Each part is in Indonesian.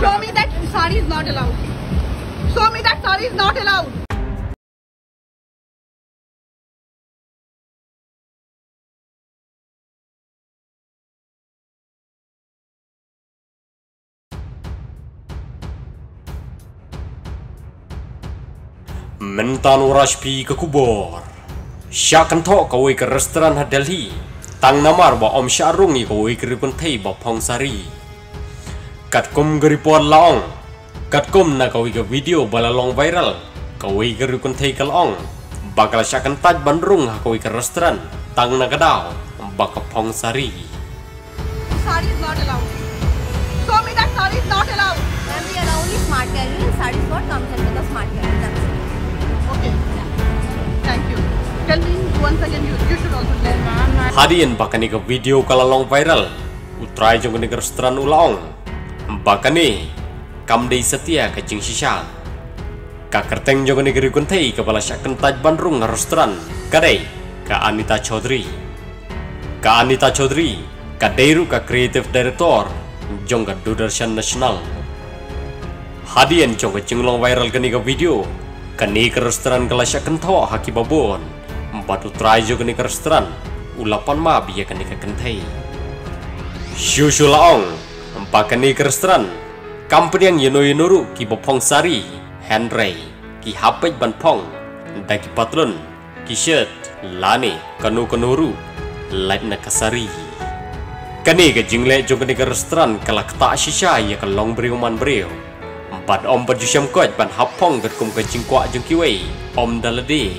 Show me that sari is not allowed. Show me that sari is not allowed. Mentan uras pi ke kubur. Syak kan tok kawai ke restoran ha Delhi. Tang namar ba om syarung i kawai ke rikun thei ba phong sari. Kat kum ke report laong. Kat kum na kawai ke video bala long viral. Kawai ke rikun thei ke laong. Bakal syak kan taj bandrung ha kawai ke restoran. Tang na kadao. Ba ke phong sari. Sari is not allowed. Show me that sari is not allowed. Ma'am, we allow only smart casual. That is what comes under the smart. That's it. Okay. Thank you. Tell me once again. You, you should also tell. Hadian bahkan ke video kala long viral. Utrai jong ke restoran ulaong. Bahkan ni kam dei setia ke jing shisha. Ka kerteng jong ke rikun thei kepala syak kentaj bandrung restoran. Kadai ka Anita Chaudhry. Ka Anita Chaudhry ka Deiru ka creative director jong ka Doordarshan National. Hadian jong ke jinglong viral ke ke video. Kani ke restoran kala syak kentho haki babon. Batu trai jong ke restoran ulapan ma biya kani ka kentai. Shu ke restoran. Company yang yeno yenuru ki bopong sari, Henry, ki hapaj ban pong, da ki patlon, ki shirt, lani, kanu kanuru, light na kasari. Kani ke jingle jong kani ke restoran kala kta shisha ya ka long brio man. Bad om bad jusyam kot ban hapong kat kum ke jingkwa jong kiwei, om dalade.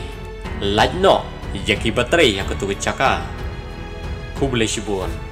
Light no, ya ki baterai ya ka tu ke caka. Ku boleh shibuan.